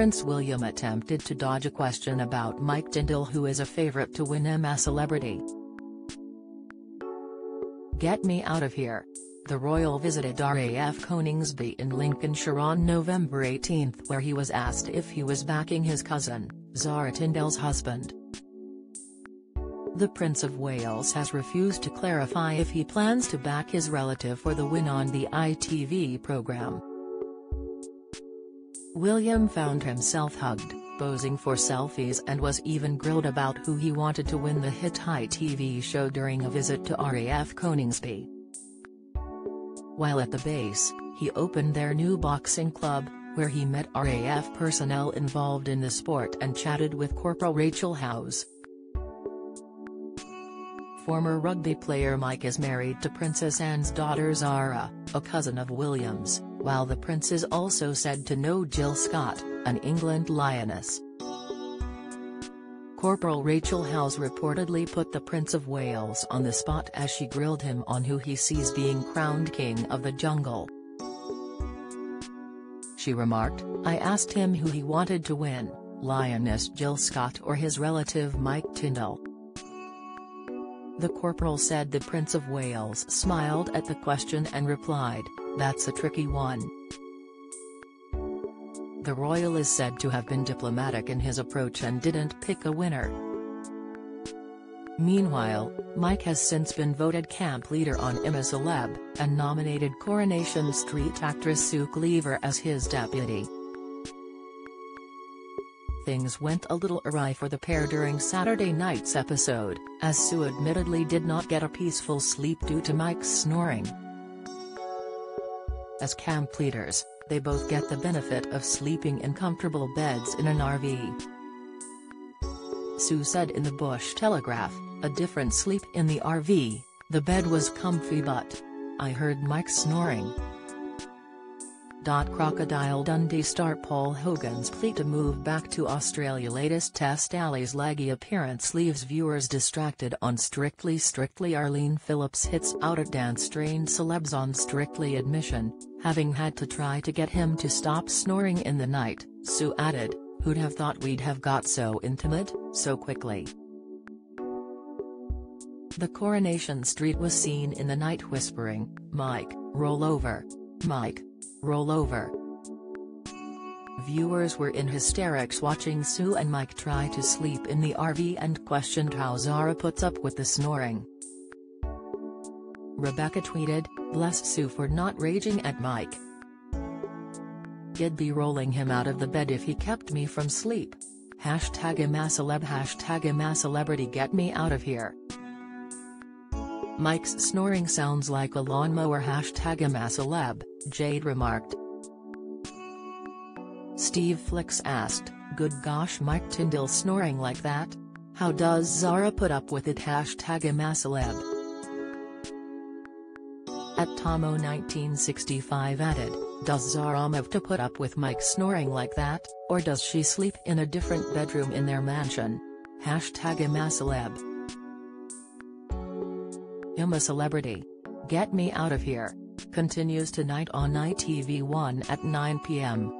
Prince William attempted to dodge a question about Mike Tindall who is a favorite to win I'm Celebrity. Get me out of here. The royal visited RAF Coningsby in Lincolnshire on November 18 where he was asked if he was backing his cousin, Zara Tindall's husband. The Prince of Wales has refused to clarify if he plans to back his relative for the win on the ITV programme. William found himself hugged, posing for selfies and was even grilled about who he wanted to win the hit ITV show during a visit to RAF Coningsby. While at the base, he opened their new boxing club, where he met RAF personnel involved in the sport and chatted with Corporal Rachel Howes. Former rugby player Mike is married to Princess Anne's daughter Zara, a cousin of William's, while the prince is also said to know Jill Scott, an England lioness. Corporal Rachel Howes reportedly put the Prince of Wales on the spot as she grilled him on who he sees being crowned king of the jungle. She remarked, I asked him who he wanted to win, Lioness Jill Scott or his relative Mike Tindall. The corporal said the Prince of Wales smiled at the question and replied, that's a tricky one. The royal is said to have been diplomatic in his approach and didn't pick a winner. Meanwhile, Mike has since been voted camp leader on I'm Celeb, and nominated Coronation Street actress Sue Cleaver as his deputy. Things went a little awry for the pair during Saturday night's episode, as Sue admittedly did not get a peaceful sleep due to Mike's snoring. As camp leaders, they both get the benefit of sleeping in comfortable beds in an RV. Sue said in the Bush Telegraph, a different sleep in the RV, the bed was comfy but. I heard Mike snoring. Crocodile Dundee star Paul Hogan's plea to move back to Australia latest Tess Daly's laggy appearance leaves viewers distracted on Strictly Strictly Arlene Phillips hits out at dance-trained celebs on Strictly admission, having had to try to get him to stop snoring in the night, Sue added, who'd have thought we'd have got so intimate, so quickly. The Coronation Street was seen in the night whispering, Mike, roll over. Mike, Roll over. Viewers were in hysterics watching Sue and Mike try to sleep in the RV and questioned how Zara puts up with the snoring. Rebecca tweeted, bless Sue for not raging at Mike. I'd be rolling him out of the bed if he kept me from sleep. Hashtag celeb hashtag celebrity get me out of here. Mike's snoring sounds like a lawnmower hashtag celeb, Jade remarked. Steve Flicks asked, good gosh Mike Tindall snoring like that? How does Zara put up with it hashtag celeb. At Tomo1965 added, does Zara have to put up with Mike snoring like that, or does she sleep in a different bedroom in their mansion? Hashtag celeb. I'm a celebrity. Get me out of here. Continues tonight on ITV1 at 9 p.m.